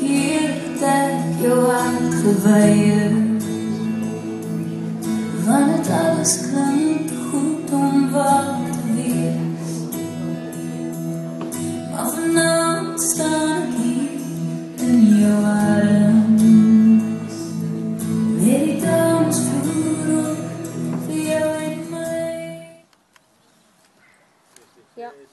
keer dat jou aangeweien. Want het alles klinkt goed om waar te wees. Maar vanavond sta ik hier in jouw arms. Met die op voor jou en mij. Dat is